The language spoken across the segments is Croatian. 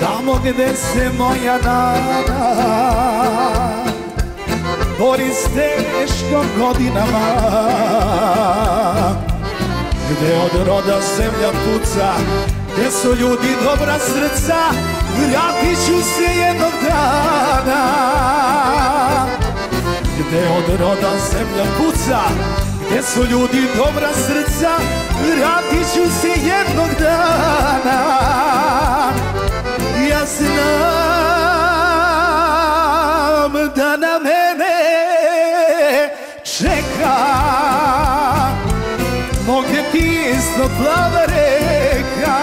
Tamo gde se moja nada Bori s teškom godinama. Gde od roda zemlja puca Gde su ljudi dobra srca Vratit ću se jednog dana. Gde od roda zemlja puca Gde su ljudi dobra srca Vratit ću se jednog dana plava reka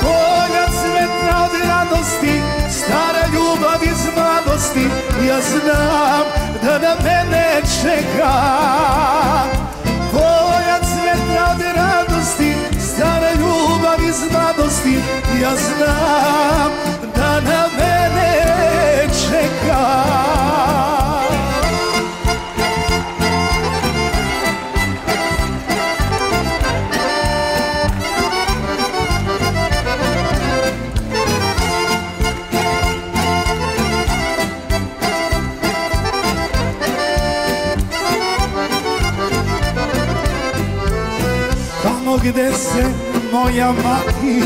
Polja cvetna od radosti Stara ljubav iz mladosti. Ja znam da na mene čeka gde se moja mati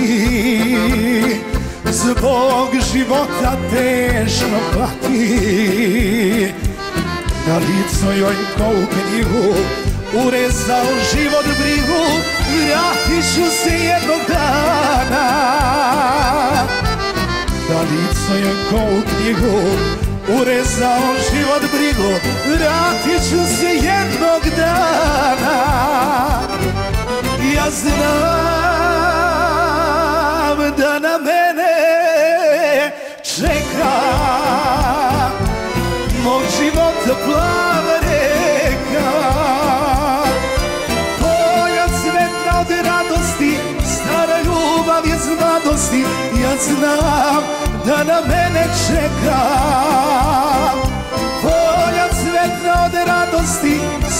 Zbog života teško pati Na licu joj ko u knjigu Urezao život brigu Vratit ću se jednog dana. Da licu joj ko u knjigu Urezao život brigu Vratit ću se jednog dana znam da na mene čeka Mog života plava reka Polja cvetna od radosti Stara ljubav iz mladosti Ja znam da na mene čeka.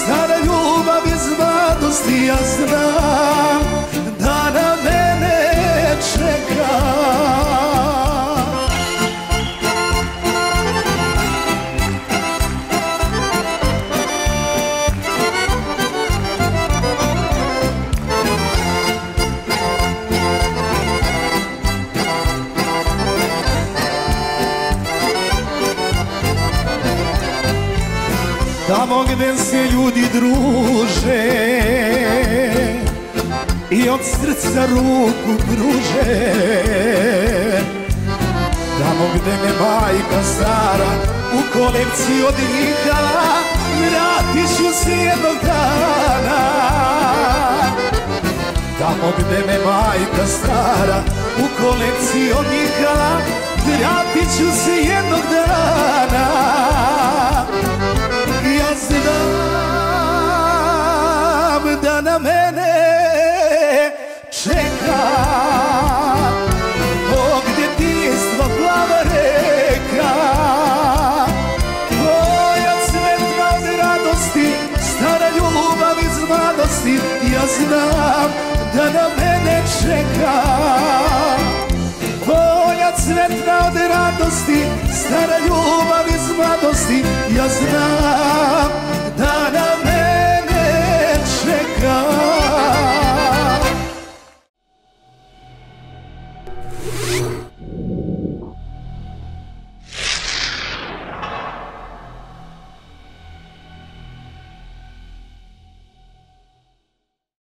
Stara ljubav iz mladosti Ja znam Tamo gde se ljudi druže I od srca ruku pruže. Tamo gde me majka stara U kolekciji odvikala Vratit ću se jednog dana. Tamo gde me majka stara U kolekciji odvikala Vratit ću se jednog dana da na mene čeka. Tvoja cvetna od radosti Stara ljubav iz mladosti Ja znam da na